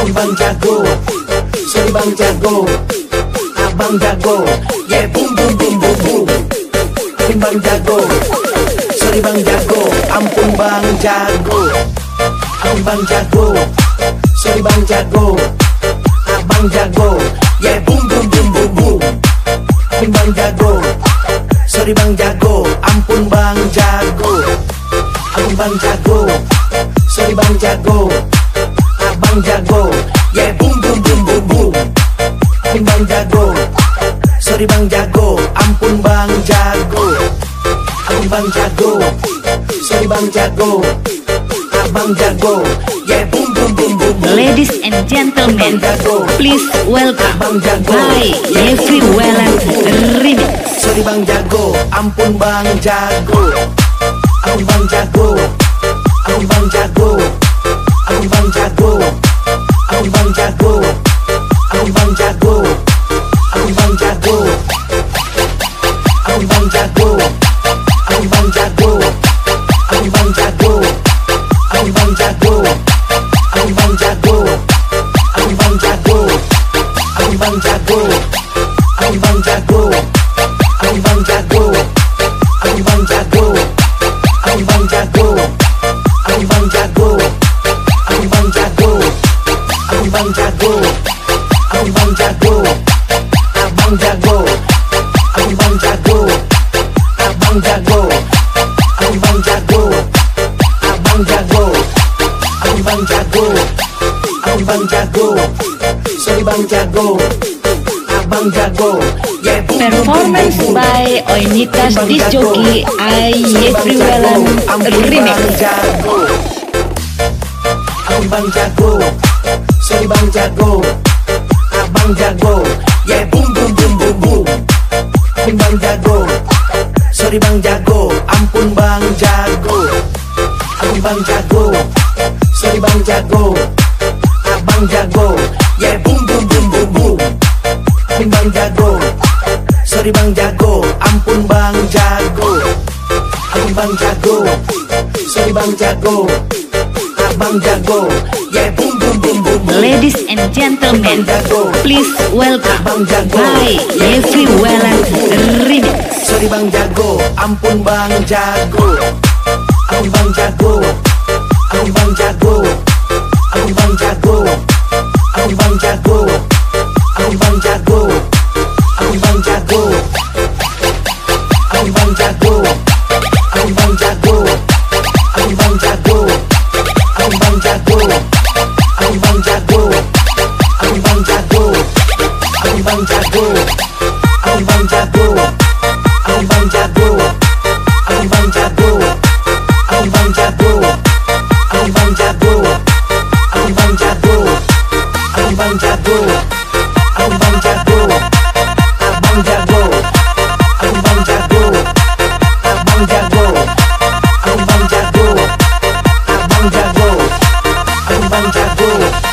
Abang bang jago Sorry bang jago Abang jago Yeah boom boom boom boom boom bang jago Sorry bang jago Ampun bang jago Abang bang jago Sorry bang jago Abang jago Yeah boom boom boom boom boom jago Sorry bang jago Ampun bang jago Abang bang jago Sorry bang jago Abang jago Yeah boom boom boom boom boom bang jago Sorry bang jago Ampun bang jago Abang bang jago Sorry bang jago Abang jago Yeah boom boom boom boom boom Ladies and gentlemen, please welcome by Jeffrey Wellan Remix. Sorry bang jago, ampun bang jago Abang bang jago Abang bang jago Abang bang jago Abang bang jago Abang bang jago Abang bang jago Abang bang jago Abang bang jago Abang bang jago Abang bang jago Abang bang jago Abang bang jago Abang bang jago Abang bang jago Abang jago Abang bang jago Abang jago Abang bang jago Abang jago Abang bang jago Abang bang jago Sorry bang jago Abang jago. Yeah boom boom boom boom Performance by Oinitas Disc Jockey I Jeffrey Wellan Remix. Abang bang jago Sorry bang jago Abang jago. Yeah boom bang jago Sorry bang jago Ampun bang jago Abang bang jago Sorry bang jago Abang jago Yeah boom boom boom boom boom Abang bang jago Sorry bang jago Ampun bang jago Abang bang jago Sorry bang jago Abang jago Yeah boom boom boom Ladies and gentlemen, please welcome by Jeffrey Wellan Remix. Sorry bang jago. Ampun bang jago. Abang bang jago. Abang bang jago. Abang bang jago. Abang bang jago. Abang bang jago abang jago. Abang jago. Abang jago. Abang jago. Abang jago. Abang jago. Abang jago. Abang jago.